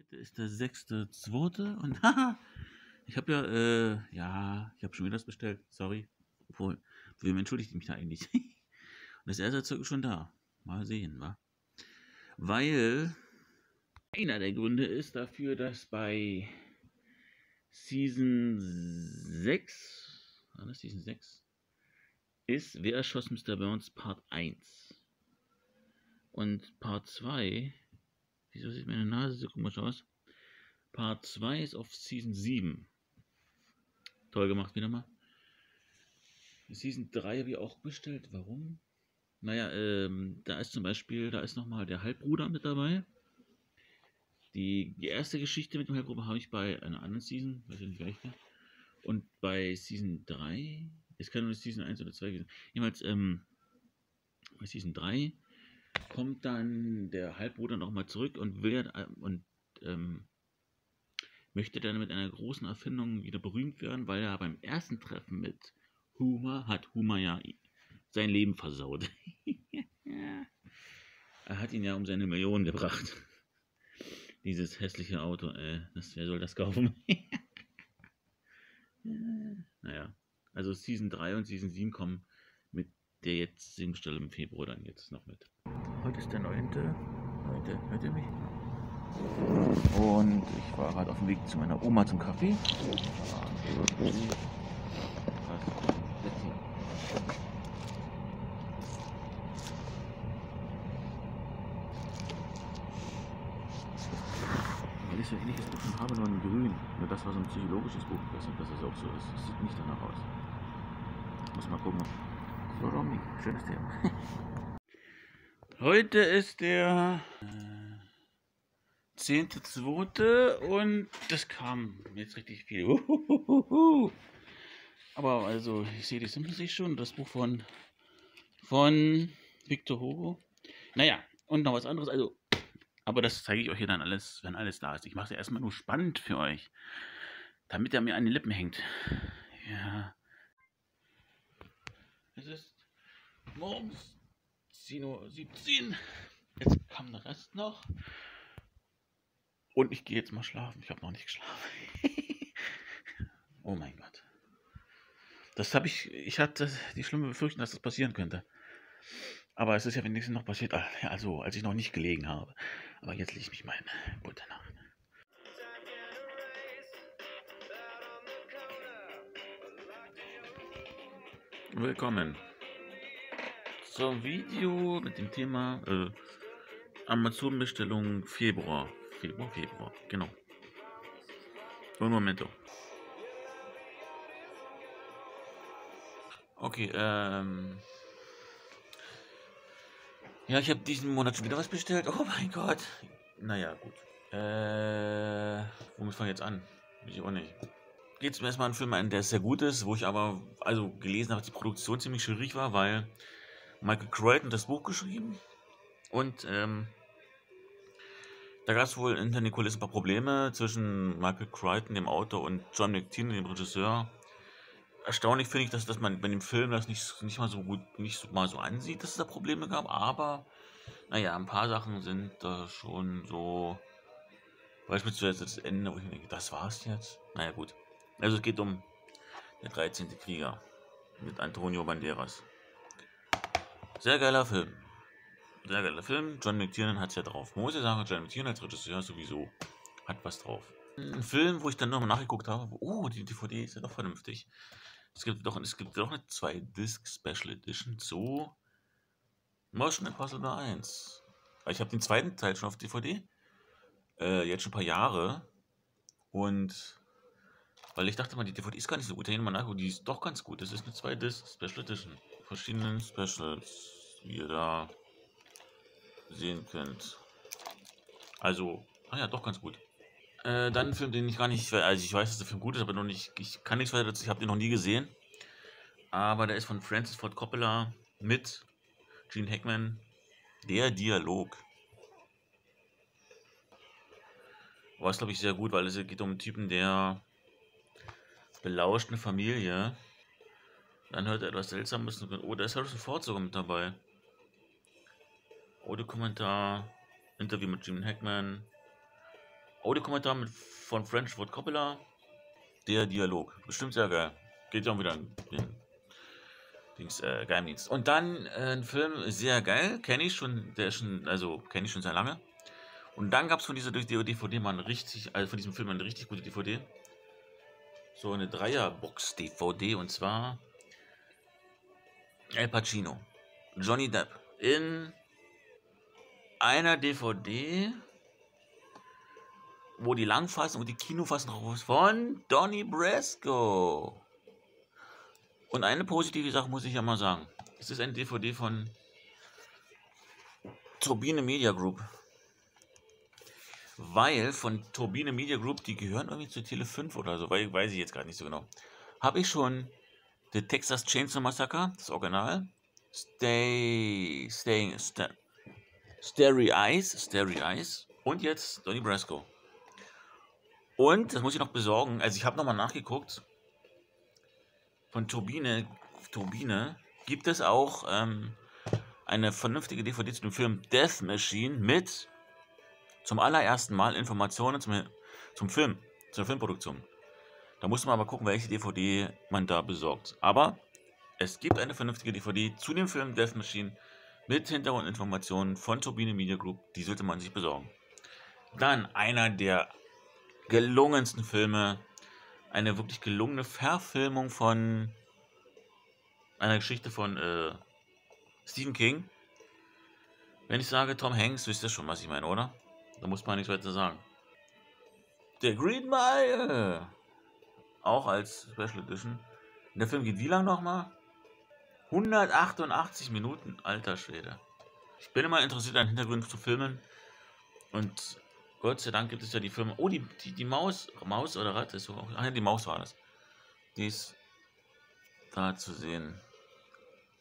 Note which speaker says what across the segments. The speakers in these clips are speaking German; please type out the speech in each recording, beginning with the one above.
Speaker 1: Heute ist der 6.2. und haha, ich habe ja, äh, ja, ich habe schon wieder das bestellt. Sorry. Obwohl, wem entschuldigt mich da eigentlich? und das Ersatzzeug ist schon da. Mal sehen, wa? Weil einer der Gründe ist dafür, dass bei Season 6, war das Season 6? Ist Wer erschoss Mr. Burns Part 1. Und Part 2 Wieso sieht meine Nase so komisch aus? Part 2 ist auf Season 7. Toll gemacht wieder mal. Season 3 habe ich auch bestellt. Warum? Naja, ähm, da ist zum Beispiel, da ist nochmal der Halbbruder mit dabei. Die, die erste Geschichte mit dem Halbbruder habe ich bei einer anderen Season, weiß ich nicht welche. Und bei Season 3, es kann nur Season 1 oder 2 gewesen. Jemals, ähm, bei Season 3 kommt dann der Halbbruder nochmal zurück und will ja, und ähm, möchte dann mit einer großen Erfindung wieder berühmt werden, weil er beim ersten Treffen mit Huma hat Huma ja sein Leben versaut. er hat ihn ja um seine Millionen gebracht. Dieses hässliche Auto, äh, das, wer soll das kaufen? naja, also Season 3 und Season 7 kommen mit der jetzigen Stelle im Februar dann jetzt noch mit. Heute ist der 9. Heute, hört ihr mich? Und ich war gerade auf dem Weg zu meiner Oma zum Kaffee. Weil ich so ähnliches Buch habe, nur in grün. Nur das war so ein psychologisches Buch. Ich weiß nicht, dass das auch so ist. Das sieht nicht danach aus. Muss mal gucken. Romy, schönes Thema. Heute ist der äh, 10.2. und das kam jetzt richtig viel. Uhuhuhu. Aber also, ich sehe die Simpsons schon, das Buch von, von Victor Hugo. Naja, und noch was anderes. Also, aber das zeige ich euch hier dann alles, wenn alles da ist. Ich mache es ja erstmal nur spannend für euch, damit er mir an den Lippen hängt. Ja. Es ist morgens 10.17 Uhr. Jetzt kam der Rest noch. Und ich gehe jetzt mal schlafen. Ich habe noch nicht geschlafen. oh mein Gott. Das habe ich. Ich hatte die schlimme Befürchtung, dass das passieren könnte. Aber es ist ja wenigstens noch passiert. Also, als ich noch nicht gelegen habe. Aber jetzt lege ich mich mal Willkommen zum Video mit dem Thema äh, Amazon-Bestellung Februar. Februar, Februar, genau. Un momento. Okay, ähm. Ja, ich habe diesen Monat schon wieder was bestellt. Oh mein Gott. Naja, gut. Äh, womit fange ich jetzt an? Weiß ich auch nicht. Geht es mir erstmal einen Film ein, der sehr gut ist, wo ich aber, also gelesen habe, dass die Produktion ziemlich schwierig war, weil Michael Crichton das Buch geschrieben und ähm, da gab es wohl hinter den ein paar Probleme zwischen Michael Crichton, dem Autor, und John McTiernan, dem Regisseur. Erstaunlich finde ich, dass, dass man bei dem Film das nicht, nicht mal so gut, nicht so, mal so ansieht, dass es da Probleme gab, aber naja, ein paar Sachen sind da schon so. Beispielsweise das Ende, wo ich denke, das war's jetzt. Naja, gut. Also es geht um der 13. Krieger mit Antonio Banderas. Sehr geiler Film. Sehr geiler Film. John McTiernan hat es ja drauf. Man muss ja sagen, John McTiernan als Regisseur sowieso hat was drauf. Ein Film, wo ich dann nochmal nachgeguckt habe, oh, die DVD ist ja doch vernünftig. Es gibt doch, es gibt doch eine 2-Disc Special Edition zu Motion Impossible 1. Ich habe den zweiten Teil schon auf DVD. Äh, jetzt schon ein paar Jahre. Und weil ich dachte mal, die DVD ist gar nicht so gut. Da mal nachgucken, die ist doch ganz gut. Das ist eine 2-Disc Special Edition verschiedenen Specials, wie ihr da sehen könnt. Also, ah ja, doch ganz gut. Äh, dann ein Film, den ich gar nicht, also ich weiß, dass der Film gut ist, aber noch nicht, ich kann nichts weiter dazu, ich habe den noch nie gesehen. Aber der ist von Francis Ford Coppola mit Gene Hackman, der Dialog. War es, glaube ich, sehr gut, weil es geht um einen Typen, der belauscht eine Familie dann hört er etwas Seltsames. Oh, da ist Harrison Ford sogar mit dabei. Ohne Kommentar. Interview mit Jim Hackman. Audiokommentar mit, von French Ford Coppola. Der Dialog. Bestimmt sehr geil. Geht ja auch wieder in den Dings, äh, Geheimdienst. Und dann äh, ein Film, sehr geil. Kenne ich schon, der ist schon, also kenne ich schon sehr lange. Und dann gab es von dieser DVD mal richtig, also von diesem Film eine richtig gute DVD. So eine Dreierbox-DVD und zwar El Pacino, Johnny Depp in einer DVD, wo die Langfassung und die Kinofassung raus von Donny Brasco. Und eine positive Sache muss ich ja mal sagen. Es ist eine DVD von Turbine Media Group. Weil von Turbine Media Group, die gehören irgendwie zu Tele 5 oder so, weil weiß ich jetzt gerade nicht so genau. Habe ich schon The Texas Chainsaw Massacre, das Original. Stay, Stay, Sta Starry Eyes, Starry Eyes. Und jetzt Donnie Brasco. Und, das muss ich noch besorgen, also ich habe nochmal nachgeguckt, von Turbine, Turbine gibt es auch ähm, eine vernünftige DVD zu dem Film Death Machine mit zum allerersten Mal Informationen zum, zum Film, zur Filmproduktion. Da muss man aber gucken, welche DVD man da besorgt. Aber es gibt eine vernünftige DVD zu dem Film Death Machine mit Hintergrundinformationen von Turbine Media Group. Die sollte man sich besorgen. Dann einer der gelungensten Filme. Eine wirklich gelungene Verfilmung von einer Geschichte von äh, Stephen King. Wenn ich sage Tom Hanks, wisst ihr schon, was ich meine, oder? Da muss man nichts weiter sagen. Der Green Mile! Auch als Special Edition. Der Film geht wie lang nochmal? 188 Minuten, alter Schwede. Ich bin immer interessiert an Hintergründen zu filmen. Und Gott sei Dank gibt es ja die Firma. Oh, die, die, die Maus. Maus oder Ratte ist so. Ach ja, die Maus war das. Die ist da zu sehen.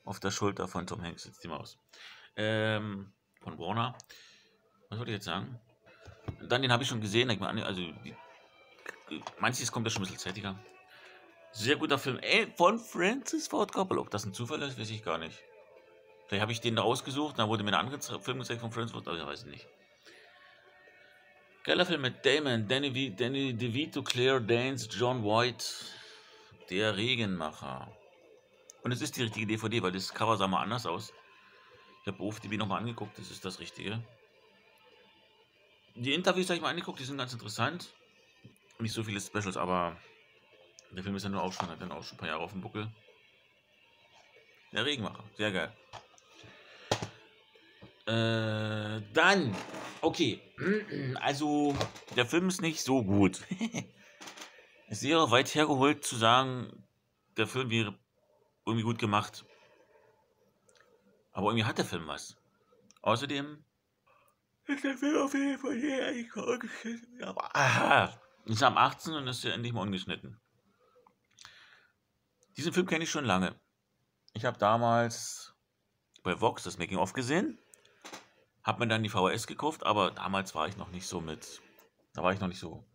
Speaker 1: Auf der Schulter von Tom Hanks sitzt die Maus. Ähm, von Warner. Was wollte ich jetzt sagen? Dann den habe ich schon gesehen. Also, manches kommt ja schon ein bisschen zeitiger. Sehr guter Film. Von Francis Ford Coppola. Ob das ein Zufall ist, weiß ich gar nicht. Vielleicht habe ich den da ausgesucht, dann wurde mir ein anderer Film gezeigt von Francis Ford, aber ich weiß nicht. Geiler Film mit Damon, Danny, Danny DeVito, Claire Danes, John White, der Regenmacher. Und es ist die richtige DVD, weil das Cover sah mal anders aus. Ich habe OFDB nochmal angeguckt, das ist das Richtige. Die Interviews habe ich mal angeguckt, die sind ganz interessant. Nicht so viele Specials, aber der Film ist ja nur auch schon, hat dann auch schon ein paar Jahre auf dem Buckel. Der Regenmacher, sehr geil. Äh, dann, okay. Also, der Film ist nicht so gut. es wäre weit hergeholt zu sagen, der Film wäre irgendwie gut gemacht. Aber irgendwie hat der Film was. Außerdem der Film auf jeden Fall hier eigentlich ungeschnitten. Aber, aha, ist am 18. und ist ja endlich mal ungeschnitten. Diesen Film kenne ich schon lange. Ich habe damals bei Vox das Making-of gesehen, habe mir dann die VHS gekauft, aber damals war ich noch nicht so mit. Da war ich noch nicht so.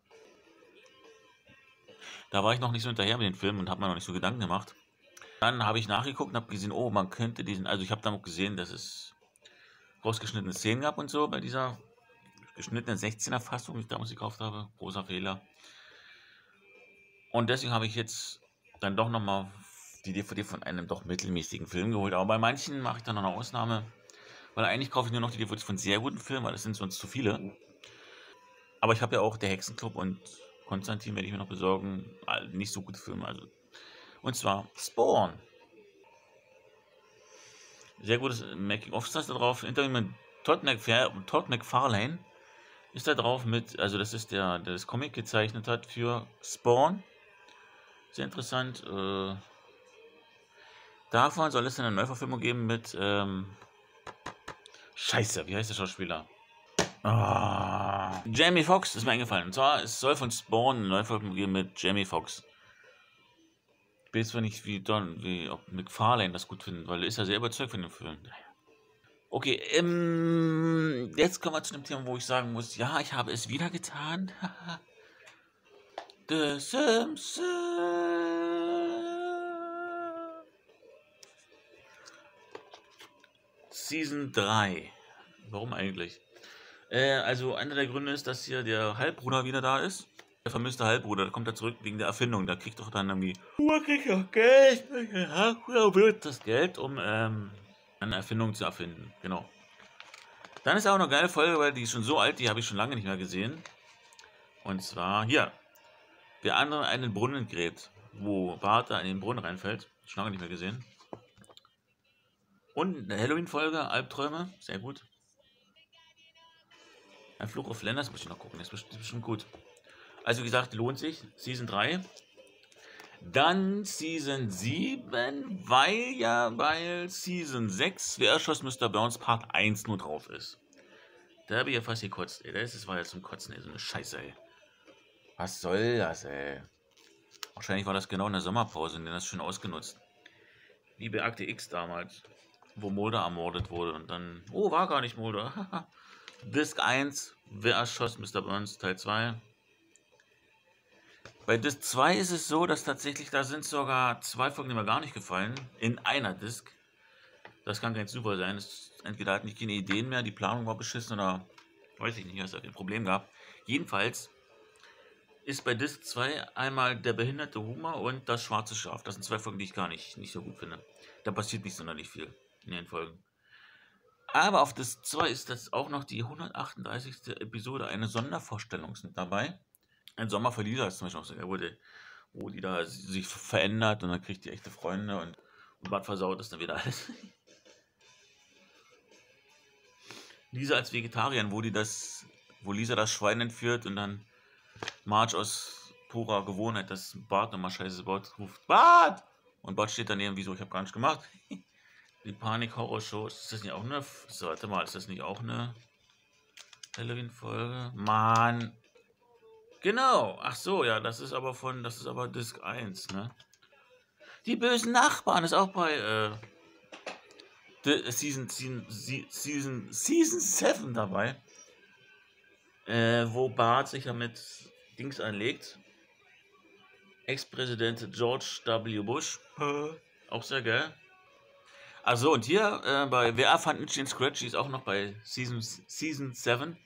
Speaker 1: Da war ich noch nicht so hinterher mit den Filmen und habe mir noch nicht so Gedanken gemacht. Dann habe ich nachgeguckt und habe gesehen, oh, man könnte diesen. Also, ich habe dann gesehen, dass es rausgeschnittene Szenen gab und so bei dieser geschnittenen 16er Fassung, die ich damals gekauft habe. Großer Fehler. Und deswegen habe ich jetzt dann doch nochmal die DVD von einem doch mittelmäßigen Film geholt. Aber bei manchen mache ich dann noch eine Ausnahme. Weil eigentlich kaufe ich nur noch die DVDs von sehr guten Filmen, weil das sind sonst zu viele. Aber ich habe ja auch der Hexenclub und Konstantin werde ich mir noch besorgen. Nicht so gute Filme. Also. Und zwar Spawn. Sehr gutes Making-of ist da drauf. Interview mit Todd, McFar Todd McFarlane ist da drauf mit, also das ist der, der das Comic gezeichnet hat für Spawn. Sehr interessant. Äh, davon soll es eine Neuverfilmung geben mit, ähm, Scheiße, wie heißt der Schauspieler? Ah, Jamie Foxx ist mir eingefallen. Und zwar, es soll von Spawn eine Neuverfilmung geben mit Jamie Foxx weiß zwar nicht, wie Don, wie ob McFarlane das gut findet, weil er ist ja sehr überzeugt von dem Film. Okay, ähm, jetzt kommen wir zu dem Thema, wo ich sagen muss, ja, ich habe es wieder getan. The Simpsons. Season 3. Warum eigentlich? Äh, also einer der Gründe ist, dass hier der Halbbruder wieder da ist. Der vermisste Halbbruder, da kommt er zurück wegen der Erfindung. Da kriegt doch dann irgendwie, Bruder kriegt doch Geld, wird das Geld, um ähm, eine Erfindung zu erfinden. Genau. Dann ist auch eine geile Folge, weil die ist schon so alt, die habe ich schon lange nicht mehr gesehen. Und zwar hier. Wer andere einen Brunnen gräbt, wo Bart in den Brunnen reinfällt. Schon lange nicht mehr gesehen. Und eine Halloween-Folge, Albträume, sehr gut. Ein Fluch auf Länders muss ich noch gucken, das ist bestimmt gut. Also wie gesagt, lohnt sich. Season 3. Dann Season 7, weil ja, weil Season 6, wer erschoss Mr. Burns Part 1 nur drauf ist. Da habe ich ja fast gekotzt, ey. Das war ja zum Kotzen, ey. So eine Scheiße, ey. Was soll das, ey? Wahrscheinlich war das genau in der Sommerpause und den das schon ausgenutzt. Wie bei Akte X damals, wo Mulder ermordet wurde und dann. Oh, war gar nicht Mulder. Disc 1, wer erschoss Mr. Burns, Teil 2. Bei Disc 2 ist es so, dass tatsächlich da sind sogar zwei Folgen, die mir gar nicht gefallen, in einer Disc. Das kann kein Zufall sein. Es, entweder hatten ich keine Ideen mehr, die Planung war beschissen oder weiß ich nicht, dass es ein Problem gab. Jedenfalls ist bei Disc 2 einmal der behinderte Humor und das schwarze Schaf. Das sind zwei Folgen, die ich gar nicht, nicht so gut finde. Da passiert nicht sonderlich viel in den Folgen. Aber auf Disc 2 ist das auch noch die 138. Episode, eine Sondervorstellung sind dabei. Ein Sommer für Lisa ist zum Beispiel auch so, wo die, wo die da sich verändert und dann kriegt die echte Freunde und, und Bad versaut ist dann wieder alles. Lisa als Vegetarierin, wo die das, wo Lisa das Schwein entführt und dann Marge aus purer Gewohnheit, dass Bart nochmal scheiße Bart ruft. Bart! Und Bart steht daneben, wieso, ich habe gar nicht gemacht. Die Panik-Horror-Show, ist das nicht auch eine. Warte mal, ist das nicht auch eine Halloween-Folge? Mann! Genau, ach so, ja, das ist aber von, das ist aber Disc 1, ne? Die bösen Nachbarn ist auch bei, äh, Season, Season, Season, Season 7 dabei. Äh, wo Bart sich ja mit Dings anlegt. Ex-Präsident George W. Bush. Auch sehr geil. Also und hier äh, bei Wer fand Itchy Scratchy ist auch noch bei Season, Season 7.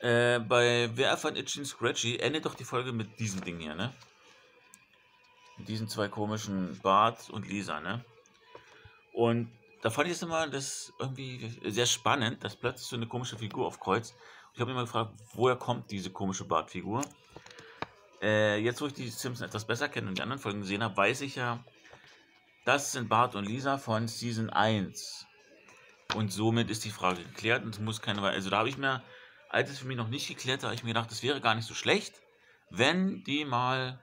Speaker 1: Äh, bei Wer fand Itchy Scratchy endet doch die Folge mit diesem Ding hier, ne? Mit diesen zwei komischen Bart und Lisa, ne? Und da fand ich es immer das irgendwie sehr spannend, dass plötzlich so eine komische Figur aufkreuzt. Ich habe mich immer gefragt, woher kommt diese komische Bartfigur? Äh, jetzt, wo ich die Simpsons etwas besser kenne und die anderen Folgen gesehen habe, weiß ich ja, das sind Bart und Lisa von Season 1. Und somit ist die Frage geklärt und es muss keine Weile. Also da habe ich mir, als es für mich noch nicht geklärt habe, ich mir gedacht, das wäre gar nicht so schlecht, wenn die mal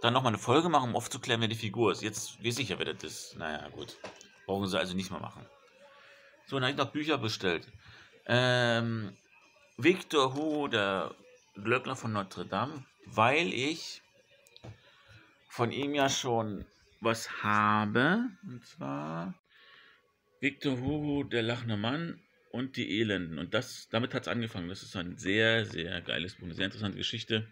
Speaker 1: dann nochmal eine Folge machen, um aufzuklären, wer die Figur ist. Jetzt weiß ich ja, wer das ist. Naja, gut. Brauchen sie also nicht mehr machen. So, dann habe ich noch Bücher bestellt. Ähm, Victor Hugo, der Glöckner von Notre Dame, weil ich von ihm ja schon was habe. Und zwar Victor Hugo, der lachende Mann und die Elenden. Und das, damit hat es angefangen. Das ist ein sehr, sehr geiles Buch, eine sehr interessante Geschichte.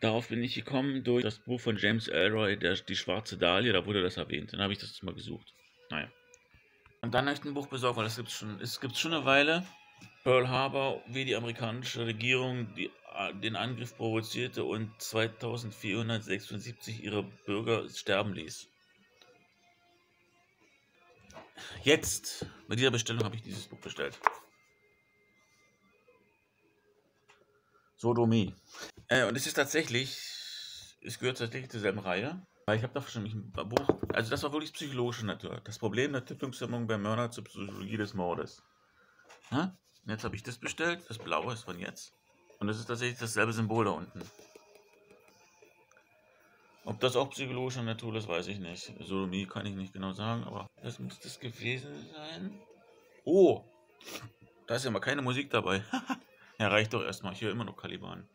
Speaker 1: Darauf bin ich gekommen durch das Buch von James Elroy, der, Die schwarze Dahlia, da wurde das erwähnt. Dann habe ich das mal gesucht. Naja. Und dann habe ich ein Buch besorgt, weil das gibt schon, es gibt schon eine Weile. Pearl Harbor, wie die amerikanische Regierung die, den Angriff provozierte und 2476 ihre Bürger sterben ließ. Jetzt, bei dieser Bestellung habe ich dieses Buch bestellt. Sodomie. Äh, und es ist tatsächlich, es gehört tatsächlich zur selben Reihe. Weil ich habe da schon ein Buch, also das war wirklich psychologische Natur. Das Problem der Tötungshemmung beim Mörder zur Psychologie des Mordes. Ja? Jetzt habe ich das bestellt, das blaue ist von jetzt. Und es ist tatsächlich dasselbe Symbol da unten. Ob das auch psychologischer Natur ist, weiß ich nicht. Sodomie kann ich nicht genau sagen, aber das muss das gewesen sein. Oh, da ist ja mal keine Musik dabei. ja, reicht doch erstmal. Ich höre immer noch Caliban.